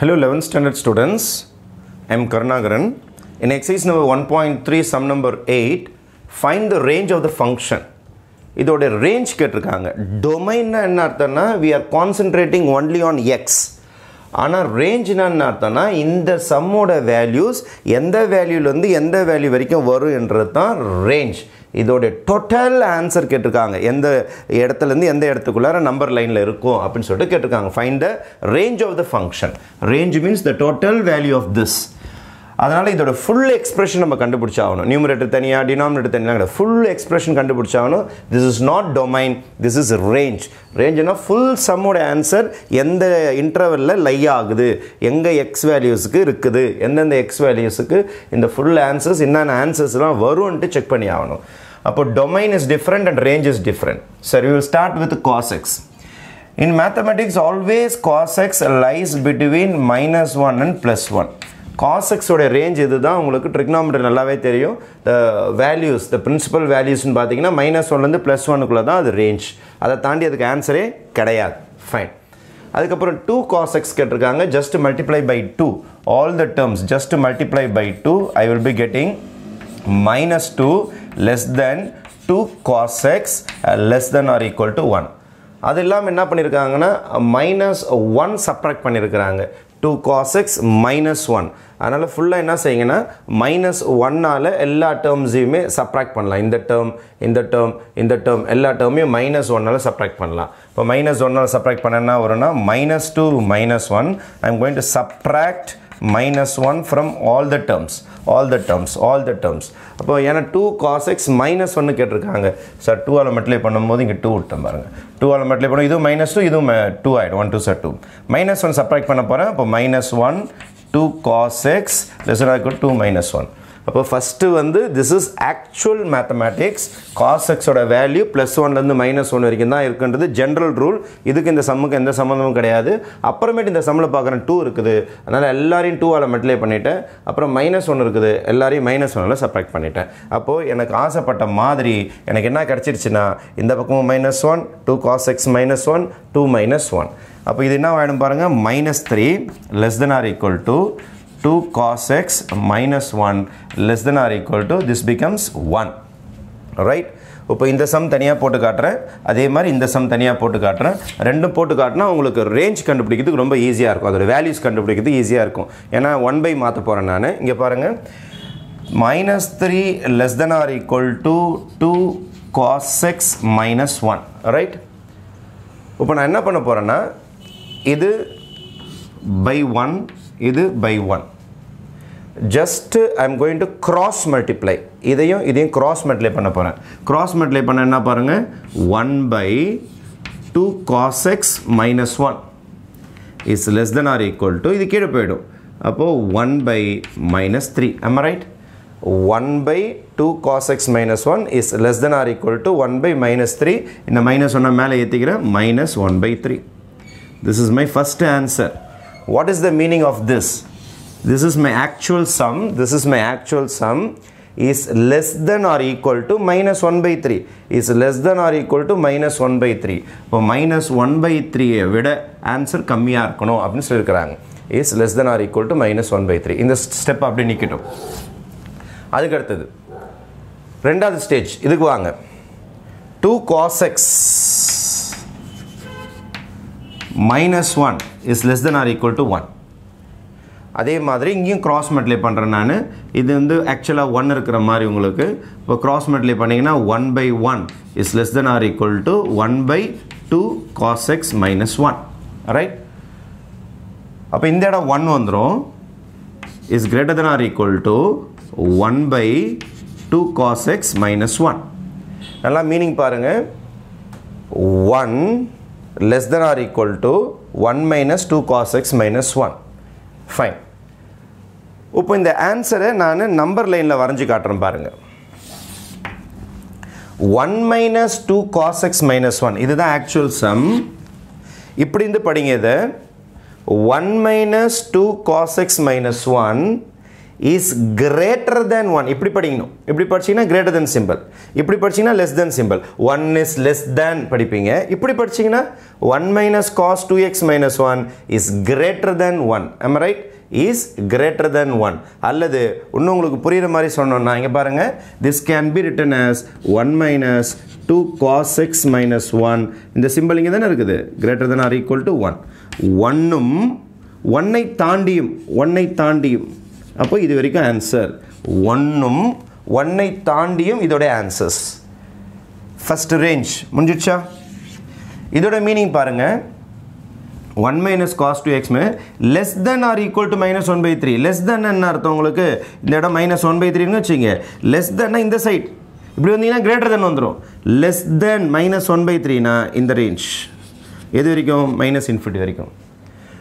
Hello 11th standard students, I am Karnagaran. In exercise number 1.3 sum number 8, find the range of the function. இதோட range கேட்டிருக்காங்க டொமைன்னா என்ன அர்த்தம்னா we are concentrating only on x ஆனால் range என்ன அர்த்தம்னா இந்த சம்மோட வேல்யூஸ் எந்த வேல்யூலேருந்து எந்த வேல்யூ வரைக்கும் வரும் என்றது தான் ரேஞ்ச் இதோட டோட்டல் ஆன்சர் கேட்டிருக்காங்க. எந்த இடத்துலேருந்து எந்த இடத்துக்குள்ளார நம்பர் லைனில் இருக்கும் அப்படின்னு சொல்லிட்டு கேட்டிருக்காங்க. Find the range of the function range means the total value of this அதனால் இதோட ஃபுல் எக்ஸ்பிரஷன் நம்ம கண்டுபிடிச்சாகணும். நியூமரேட்டர் தனியாக டினாமினேட்டர் தனியாக கிடையாது full expression கண்டுபிடிச்சாகணும். This is not domain this is range ரேஞ்சுனா full சம்மோட ஆன்சர் எந்த இன்டர்வலில் லை ஆகுது எங்கே எக்ஸ் வேல்யூஸுக்கு இருக்குது எந்தெந்த எக்ஸ் வேல்யூஸுக்கு இந்த ஃபுல் ஆன்சர்ஸ் என்னென்ன ஆன்சர்ஸ்லாம் வரும்ன்ட்டு செக் பண்ணி ஆகணும். அப்போ domain is different and range is different சரி will start with cos x in mathematics always cos x lies between minus one and plus one காசெக்ஸோட range இது தான் இதுதான். உங்களுக்கு ட்ரிக்னாமெட்ரி நல்லாவே தெரியும். த வேல்யூஸ் த பிரின்சிபல் வேல்யூஸ்னு பார்த்தீங்கன்னா மைனஸ் ஒன்லேருந்து plus ஒனுக்குள்ளே தான் அது ரேஞ்ச் அதை தாண்டி அதுக்கு ஆன்சரே கிடையாது. ஃபைன் அதுக்கப்புறம் டூ காஸ் எக்ஸ் கேட்டிருக்காங்க. Just multiply by two all the terms just multiply by two I will be getting minus two less than two cos x less than or equal to one அது இல்லாமல் என்ன பண்ணியிருக்காங்கன்னா minus one subtract பண்ணியிருக்கிறாங்க two cos x minus one அதனால் ஃபுல்லாக என்ன செய்யுங்கன்னா minus ஒன்னால் எல்லா டேர்ம்ஸையுமே subtract பண்ணலாம். இந்த டேர்ம் இந்த டேர்ம் இந்த டேர்ம் எல்லா டேர்மையும் மைனஸ் ஒன்னால் சப்ராக்ட் பண்ணலாம். இப்போ மைனஸ் ஒன்னால் சப்ராக்ட் பண்ணனா வரும்னா minus two minus one I am going to subtract minus one from all the terms all the terms all the terms அப்போ ஏன்னா டூ காஸ் எக்ஸ் மைனஸ் ஒன்று கேட்டிருக்காங்க. சார் டூ ஆல் மல்டிப்ளை பண்ணும்போது இங்கே two விட்டேன் பாருங்கள் டூ ஆல் மல்டிப்ளை பண்ணும் இதுவும் மைனஸ் டூ இதுவும் டூ ஆகிடும் one two sir two minus one subtract பண்ண போகிறேன் அப்போ minus one two cos x less two minus one அப்போ ஃபஸ்ட்டு வந்து this is actual mathematics cos எக்ஸோட வேல்யூ ப்ளஸ் ஒன்லேருந்து மைனஸ் ஒன் வரைக்கும் தான் இருக்குன்றது ஜென்ரல் ரூல் இதுக்கு இந்த சம்முக்கு எந்த சம்மந்தமும் கிடையாது. அப்புறமேட்டு இந்த சம்மில் பார்க்குறேன் டூ இருக்குது. அதனால் எல்லாரையும் டூவால் மெட்டிலே பண்ணிவிட்டேன் அப்புறம் மைனஸ் ஒன் இருக்குது. எல்லாரையும் மைனஸ் ஒன்னில் சப்ராக்ட் பண்ணிட்டேன். அப்போது எனக்கு ஆசைப்பட்ட மாதிரி எனக்கு என்ன கிடச்சிருச்சுன்னா இந்த பக்கமும் minus one two cos x minus one two minus one அப்போ இது என்ன ஆகிடும் பாருங்கள் minus three less than or equal to 2 cos x minus 1 less than or equal to this becomes 1 right? இப்போ இந்த சம் தனியாக போட்டு காட்டுறேன். அதே மாதிரி இந்த சம் தனியாக போட்டு காட்டுறேன். ரெண்டும் போட்டு காட்டினா உங்களுக்கு ரேஞ்ச் கண்டுபிடிக்கிறதுக்கு ரொம்ப ஈஸியாக இருக்கும். அதோட வேல்யூஸ் கண்டுபிடிக்கிறதுக்கு ஈஸியாக இருக்கும். ஏன்னா ஒன் பை மாற்ற போகிறேன் நான். இங்கே பாருங்கள் minus three less than or equal to two cos x minus one right இப்போ நான் என்ன பண்ண போகிறேன்னா இது பை ஒன் இது by one just I am going to cross multiply இதையும் இதையும் கிராஸ் மல்டிப்ளை பண்ண போகிறேன் கிராஸ் மல்டிப்ளை பண்ண என்ன பாருங்கள் one by two cos x minus one is less than or equal to இது கீழே போயிடும். அப்போது one by minus three am right one by two cos x minus one is less than or equal to one by minus three இந்த minus ஒன்னை மேலே ஏற்றிக்கிறேன் minus one by three this is my first answer what is the meaning of this this is my actual sum this is my actual sum is less than or equal to minus 1 by 3 is less than or equal to minus 1 by 3 இப்போ minus 1 by 3 விட answer கம்மியாக இருக்கணும் அப்படின்னு சொல்லியிருக்கிறாங்க is less than or equal to minus one by three இந்த step அப்படி நிற்கட்டும் அதுக்கு அடுத்தது ரெண்டாவது ஸ்டேஜ் இதுக்கு வாங்க two cos x minus one is less than or equal to one அதே மாதிரி இங்கேயும் க்ராஸ் மெட்லே பண்ணுறேன் நான். இது வந்து ஆக்சுவலாக ஒன் இருக்கிற மாதிரி உங்களுக்கு. இப்போ கிராஸ் மெட்லே பண்ணிங்கன்னா one by one is less than or equal to one by two cos x minus one right அப்போ இந்த இடம் ஒன் வந்துடும் is greater than or equal to one by two cos x minus one நல்லா meaning பாருங்கள் one less than or equal to one minus two cos x minus one fine இப்போ இந்த ஆன்சரை நான் நம்பர் லைனில் வரைஞ்சி காட்டுறேன் பாருங்கள் one minus two cos x minus one இதுதான் ஆக்சுவல் சம் இப்படி இருந்து படிங்க இதை. One minus two cos x minus one is greater than one இப்படி படிக்கணும். இப்படி படிச்சிங்கன்னா கிரேட்டர் தென் சிம்பிள் இப்படி படிச்சீங்கன்னா less than simple one is less than படிப்பீங்க. இப்படி படிச்சீங்கன்னா one minus cos two x minus one is greater than one ஆம் right is greater than one அல்லது இன்னும் உங்களுக்கு புரியுற மாதிரி சொன்னோம்னா இங்கே பாருங்கள் this can be written as one minus two cos x minus one இந்த சிம்பிள் இங்கே தானே இருக்குது. Greater than or equal to one ஒன்னும் ஒன்னை தாண்டியும் ஒன்னை தாண்டியும். அப்போ இது வரைக்கும் ஆன்சர் ஒன்றும் ஒன்னை தாண்டியும் இதோட ஆன்சர்ஸ் ஃபஸ்ட் ரேஞ்ச் முடிஞ்சிடுச்சா? இதோட மீனிங் பாருங்கள் one minus cos two எக்ஸ்மே less than or equal to minus one by three less than என்ன அர்த்தம் உங்களுக்கு? இந்த இடம் மைனஸ் ஒன் பை த்ரீன்னு வச்சுங்க லெஸ் தென்னா இந்த சைட் இப்படி வந்தீங்கன்னா கிரேட்டர் தென் வந்துடும் less than minus one by த்ரீனா இந்த ரேஞ்ச் எது வரைக்கும்? மைனஸ் இன்ஃபினிட்டி வரைக்கும்.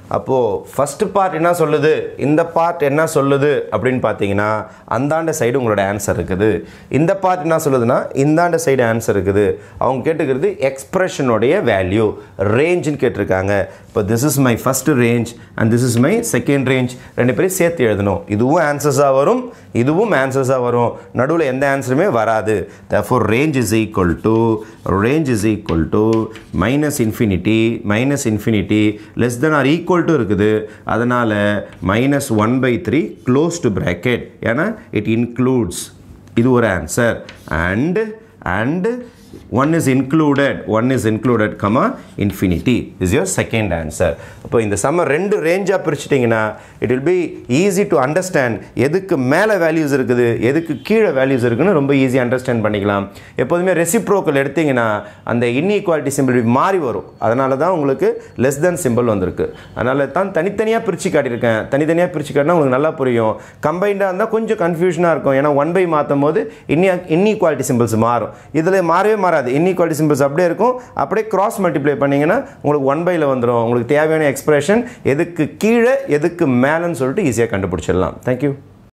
அப்போது ஃபஸ்ட்டு பார்ட் என்ன சொல்லுது? இந்த பார்ட் என்ன சொல்லுது? அப்படின்னு பார்த்தீங்கன்னா அந்தாண்ட சைடு உங்களோட ஆன்சர் இருக்குது. இந்த பார்ட் என்ன சொல்லுதுன்னா இந்தாண்ட சைடு ஆன்சர் இருக்குது. அவங்க கேட்டுக்கிறது எக்ஸ்ப்ரெஷனுடைய வேல்யூ ரேஞ்சுன்னு கேட்டிருக்காங்க. இப்போ this is my first range and this is my second range ரெண்டு பேரும் சேர்த்து எழுதணும். இதுவும் ஆன்சர்ஸாக வரும். இதுவும் ஆன்சர்ஸாக வரும். நடுவில் எந்த ஆன்சருமே வராது. Therefore range is equal to range is equal to minus infinity minus infinity less than or equal to இருக்குது. அதனால் minus one by three close to bracket ஏன்னா இட் இன்க்ளூட்ஸ் இது ஒரு answer and and one is included one is included comma infinity is your second answer அப்போ இந்த சம்ம ரெண்டு ரேஞ்சாக பிரிச்சிட்டிங்கன்னா it will be easy to understand எதுக்கு மேலே வேல்யூஸ் இருக்குது எதுக்கு கீழே வேல்யூஸ் இருக்குன்னு ரொம்ப ஈஸி அண்டர்ஸ்டாண்ட் பண்ணிக்கலாம். எப்போதுமே ரெசிப்ரோக்கல் எடுத்திங்கன்னா அந்த இன்இக்வாலிட்டி சிம்பிள் மாறி வரும். அதனால தான் உங்களுக்கு லெஸ் தென் சிம்பிள் வந்திருக்கு. அதனால தான் தனித்தனியாக பிரித்து காட்டியிருக்கேன். தனித்தனியாக பிரித்து காட்டினா உங்களுக்கு நல்லா புரியும். கம்பைண்டாக இருந்தால் கொஞ்சம் கன்ஃபியூஷனாக இருக்கும். ஏன்னா ஒன் பை மாற்றும் போது இன்னி இன்இக்வாலிட்டி சிம்பிள்ஸ் மாறும். இதில் மாறவே மாறாது. இன்இக்வாலிட்டி சிம்பிள்ஸ் அப்படியே இருக்கும். அப்படியே கிராஸ் மல்டிப்ளை பண்ணிங்கன்னா உங்களுக்கு ஒன் பையில் வந்துடும் உங்களுக்கு தேவையான எக்ஸ்பிரஷன் எதுக்கு கீழே எதுக்கு மேலேன்னு சொல்லிட்டு ஈஸியாக கண்டுபிடிச்சிடலாம். தேங்க்யூ